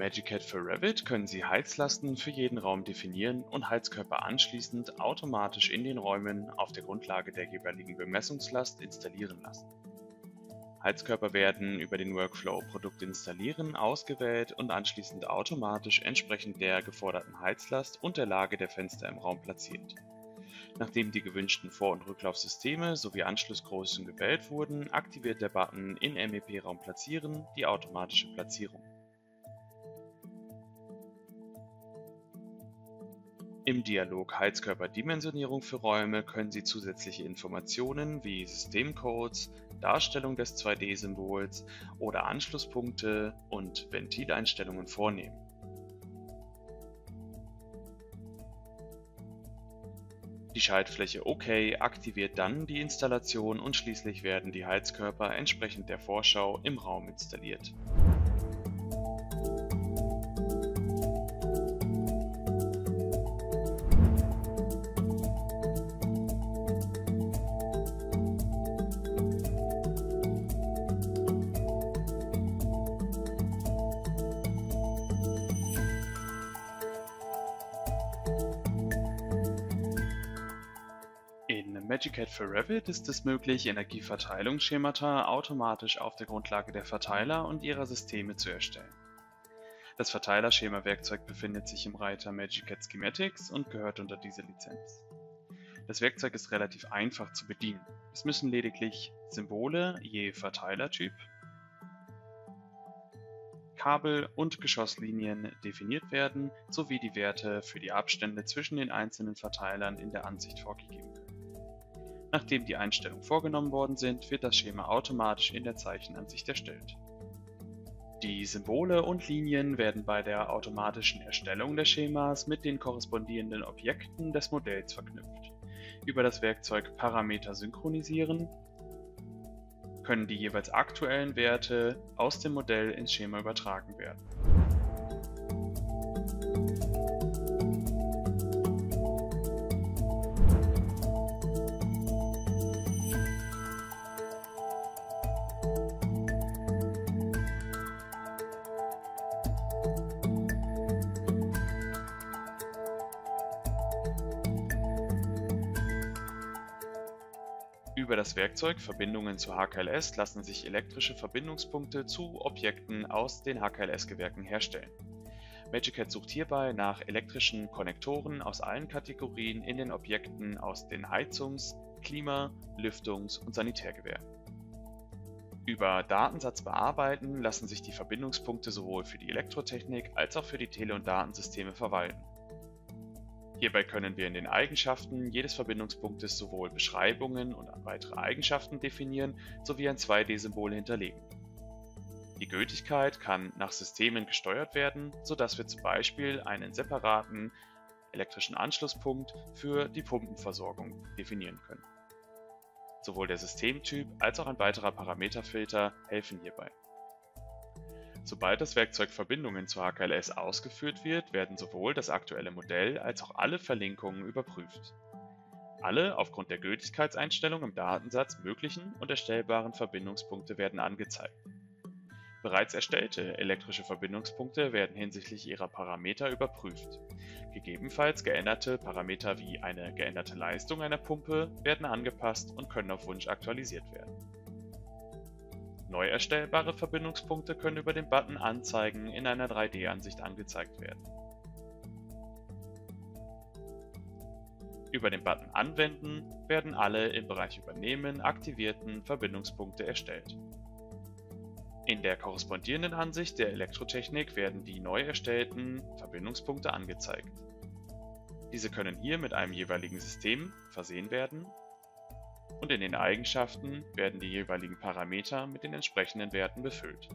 Magicat für Revit können Sie Heizlasten für jeden Raum definieren und Heizkörper anschließend automatisch in den Räumen auf der Grundlage der jeweiligen Bemessungslast installieren lassen. Heizkörper werden über den Workflow Produkt installieren ausgewählt und anschließend automatisch entsprechend der geforderten Heizlast und der Lage der Fenster im Raum platziert. Nachdem die gewünschten Vor- und Rücklaufsysteme sowie Anschlussgrößen gewählt wurden, aktiviert der Button in MEP-Raum platzieren die automatische Platzierung. Im Dialog Heizkörperdimensionierung für Räume können Sie zusätzliche Informationen wie Systemcodes, Darstellung des 2D-Symbols oder Anschlusspunkte und Ventileinstellungen vornehmen. Die Schaltfläche OK aktiviert dann die Installation und schließlich werden die Heizkörper entsprechend der Vorschau im Raum installiert. In Magicat für Revit ist es möglich, Energieverteilungsschemata automatisch auf der Grundlage der Verteiler und ihrer Systeme zu erstellen. Das Verteilerschema-Werkzeug befindet sich im Reiter Magicat Schematics und gehört unter diese Lizenz. Das Werkzeug ist relativ einfach zu bedienen. Es müssen lediglich Symbole je Verteilertyp, Kabel und Geschosslinien definiert werden sowie die Werte für die Abstände zwischen den einzelnen Verteilern in der Ansicht vorgegeben können. Nachdem die Einstellungen vorgenommen worden sind, wird das Schema automatisch in der Zeichenansicht erstellt. Die Symbole und Linien werden bei der automatischen Erstellung des Schemas mit den korrespondierenden Objekten des Modells verknüpft. Über das Werkzeug Parameter synchronisieren können die jeweils aktuellen Werte aus dem Modell ins Schema übertragen werden. Über das Werkzeug Verbindungen zu HKLS lassen sich elektrische Verbindungspunkte zu Objekten aus den HKLS-Gewerken herstellen. Magicat sucht hierbei nach elektrischen Konnektoren aus allen Kategorien in den Objekten aus den Heizungs-, Klima-, Lüftungs- und Sanitärgewerken. Über Datensatz bearbeiten lassen sich die Verbindungspunkte sowohl für die Elektrotechnik als auch für die Tele- und Datensysteme verwalten. Hierbei können wir in den Eigenschaften jedes Verbindungspunktes sowohl Beschreibungen und weitere Eigenschaften definieren sowie ein 2D-Symbol hinterlegen. Die Gültigkeit kann nach Systemen gesteuert werden, sodass wir zum Beispiel einen separaten elektrischen Anschlusspunkt für die Pumpenversorgung definieren können. Sowohl der Systemtyp als auch ein weiterer Parameterfilter helfen hierbei. Sobald das Werkzeug Verbindungen zu HKLS ausgeführt wird, werden sowohl das aktuelle Modell als auch alle Verlinkungen überprüft. Alle aufgrund der Gültigkeitseinstellung im Datensatz möglichen und erstellbaren Verbindungspunkte werden angezeigt. Bereits erstellte elektrische Verbindungspunkte werden hinsichtlich ihrer Parameter überprüft. Gegebenenfalls geänderte Parameter wie eine geänderte Leistung einer Pumpe werden angepasst und können auf Wunsch aktualisiert werden. Neu erstellbare Verbindungspunkte können über den Button Anzeigen in einer 3D-Ansicht angezeigt werden. Über den Button Anwenden werden alle im Bereich Übernehmen aktivierten Verbindungspunkte erstellt. In der korrespondierenden Ansicht der Elektrotechnik werden die neu erstellten Verbindungspunkte angezeigt. Diese können hier mit einem jeweiligen System versehen werden und in den Eigenschaften werden die jeweiligen Parameter mit den entsprechenden Werten befüllt.